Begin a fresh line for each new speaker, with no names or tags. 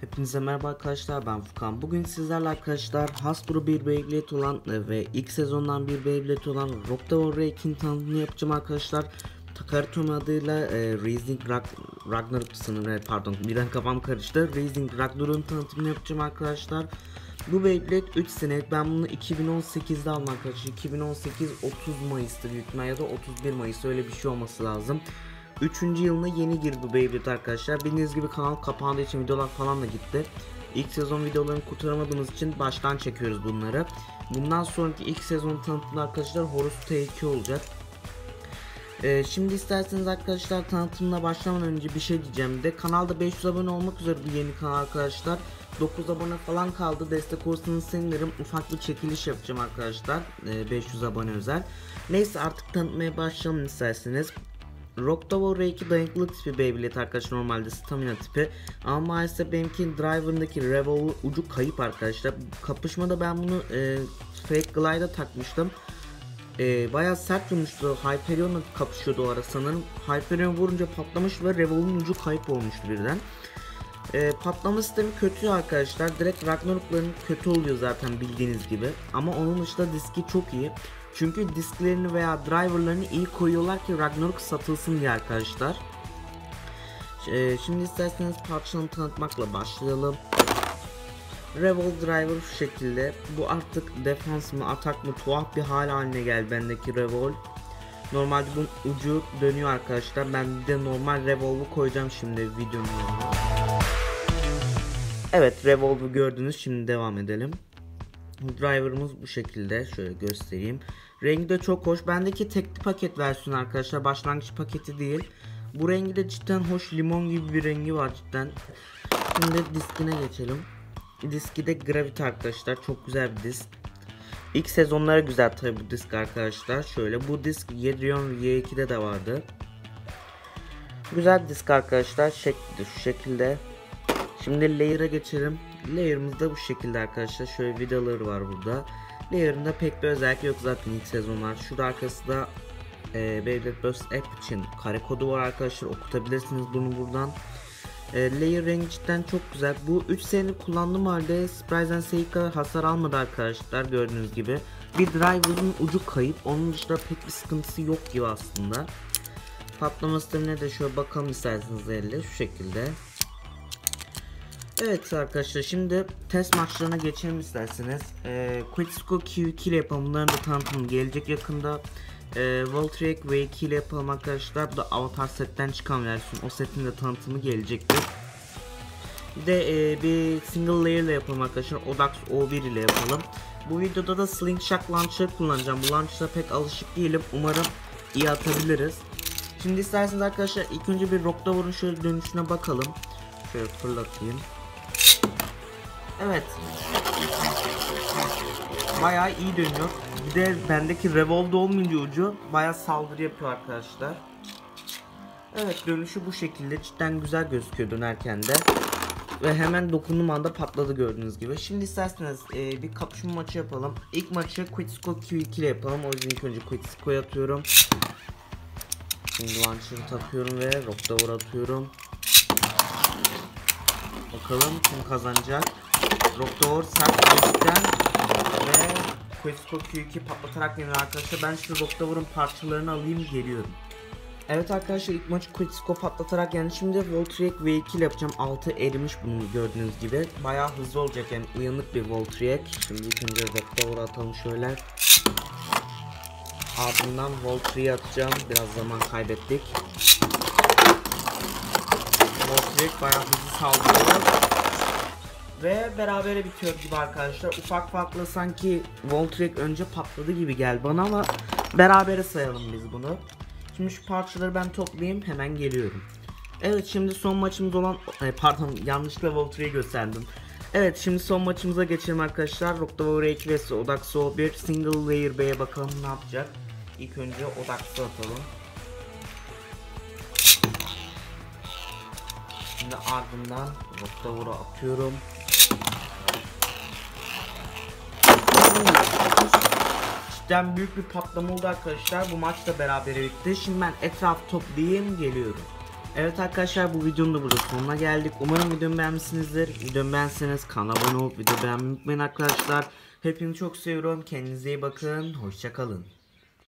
Hepinize merhaba arkadaşlar ben Furkan. Bugün sizlerle arkadaşlar Hasbro bir Beyblade olan e, ve ilk sezondan bir Beyblade olan Rocktower Rake'in tanıtımını yapacağım arkadaşlar. Takaritom adıyla e, Rising Rag Ragnarok sınırı pardon birden kafam karıştı. Rising Ragnarok'un tanıtımını yapacağım arkadaşlar. Bu Beyblade 3 senelik ben bunu 2018'de aldım arkadaşlar. 2018 30 Mayıs'tı büyük ya da 31 Mayıs öyle bir şey olması lazım. Üçüncü yılına yeni girdi bu Beyblade arkadaşlar. Bildiğiniz gibi kanal kapandığı için videolar falan da gitti. İlk sezon videolarını kurtaramadığımız için baştan çekiyoruz bunları. Bundan sonraki ilk sezon tanıtımda arkadaşlar Horus T2 olacak. Ee, şimdi isterseniz arkadaşlar tanıtımına başlamadan önce bir şey diyeceğim de kanalda 500 abone olmak üzere bir yeni kanal arkadaşlar 9 abone falan kaldı destek olursanız sevinirim ufak bir çekiliş yapacağım arkadaşlar ee, 500 abone özel neyse artık tanıtmaya başlayalım isterseniz Rock Tower R2 dayanıklılık tipi Beyblade arkadaşlar normalde stamina tipi. Ama maalesef benimki driver'ındaki revolver ucu kayıp arkadaşlar. Kapışmada ben bunu e, Fake Glide'a takmıştım. E, bayağı sert vurmuştu. Hyperion'la kapışıyordu o ara sanırım. Hyperion vurunca patlamış ve revolver'ın ucu kayıp olmuştu birden. E, patlama sistemi kötü arkadaşlar. Direkt Ragnarok'ların kötü oluyor zaten bildiğiniz gibi. Ama onun dışında diski çok iyi çünkü disklerini veya driverlarını iyi koyuyorlar ki Ragnarok satılsın diye arkadaşlar. Ee, şimdi isterseniz parçalarını tanıtmakla başlayalım. Revol Driver şu şekilde. Bu artık defans mı atak mı tuhaf bir hal haline geldi bendeki Revol. Normalde bunun ucu dönüyor arkadaşlar. Ben de normal Revolve'u koyacağım şimdi videonun. Evet Revolve'u gördünüz. Şimdi devam edelim. Driver'ımız bu şekilde. Şöyle göstereyim. Rengi de çok hoş. Bendeki tekli paket versiyonu arkadaşlar. Başlangıç paketi değil. Bu rengi de cidden hoş. Limon gibi bir rengi var cidden. Şimdi diskine geçelim. Diski de Gravity arkadaşlar. Çok güzel bir disk. İlk sezonlara güzel tabi bu disk arkadaşlar. Şöyle bu disk Yedrion Y2'de de vardı. Güzel disk arkadaşlar. Şekli şu şekilde. Şimdi layer'a geçelim. Layer'ımız da bu şekilde arkadaşlar. Şöyle vidaları var burada. Layer'ında pek bir özellik yok zaten ilk sezonlar. Şurada arkası da e, Beyblade Burst App için kare kodu var arkadaşlar. Okutabilirsiniz bunu buradan. E, layer rengi cidden çok güzel. Bu 3 senedir kullandığım halde Surprise Seika hasar almadı arkadaşlar gördüğünüz gibi. Bir driver'ın ucu kayıp. Onun dışında pek bir sıkıntısı yok gibi aslında. Patlama sistemine de şöyle bakalım isterseniz elle şu şekilde. Evet arkadaşlar şimdi test maçlarına geçelim isterseniz. Ee, Quitsco Q2 ile yapalım. Bunların da tanıtımı gelecek yakında. Ee, Voltrek V2 ile yapalım arkadaşlar. Bu da Avatar setten çıkan versiyon. O setin de tanıtımı gelecektir. Bir de e, bir single layer ile yapalım arkadaşlar. Odax O1 ile yapalım. Bu videoda da Slingshot Launcher kullanacağım. Bu launcher'a pek alışık değilim. Umarım iyi atabiliriz. Şimdi isterseniz arkadaşlar ilk önce bir Rock Tower'ın şöyle dönüşüne bakalım. Şöyle fırlatayım. Evet. Bayağı iyi dönüyor. Bir de bendeki revolve olmayınca ucu bayağı saldırı yapıyor arkadaşlar. Evet dönüşü bu şekilde cidden güzel gözüküyor dönerken de. Ve hemen dokunduğum anda patladı gördüğünüz gibi. Şimdi isterseniz e, bir kapışma maçı yapalım. İlk maçı Quitsco Q2 ile yapalım. O yüzden ilk önce Quitsco'ya atıyorum. Şimdi launcher'ı takıyorum ve Rock atıyorum. Bakalım kim kazanacak. Rockdoor sert gerçekten ve Questco Q2 patlatarak yeniyor arkadaşlar. Ben şu Rockdoor'un parçalarını alayım geliyorum. Evet arkadaşlar ilk maçı Quitsco patlatarak yani şimdi Voltriac V2 ile yapacağım. Altı erimiş bunu gördüğünüz gibi. Bayağı hızlı olacak yani uyanık bir Voltriac. Şimdi ilk önce Rockdoor atalım şöyle. Ardından Voltriac'e atacağım. Biraz zaman kaybettik. Voltriac bayağı hızlı saldırıyor. Ve berabere bitiyor gibi arkadaşlar. Ufak farklı sanki Voltrek önce patladı gibi geldi bana ama berabere sayalım biz bunu. Şimdi şu parçaları ben toplayayım hemen geliyorum. Evet şimdi son maçımız olan pardon yanlışlıkla Voltrek'i gösterdim. Evet şimdi son maçımıza geçelim arkadaşlar. Rock'ta 2 vs Odaxo 1 single layer B'ye bakalım ne yapacak. İlk önce Odaxo atalım. Şimdi ardından Rocktower'a atıyorum. Cidden büyük bir patlama oldu arkadaşlar. Bu maç da beraber bitti. Şimdi ben etraf toplayayım geliyorum. Evet arkadaşlar bu videonun da burada sonuna geldik. Umarım videomu beğenmişsinizdir. Videomu beğenseniz kanala abone olup video beğenmeyi unutmayın arkadaşlar. Hepinizi çok seviyorum. Kendinize iyi bakın. Hoşçakalın.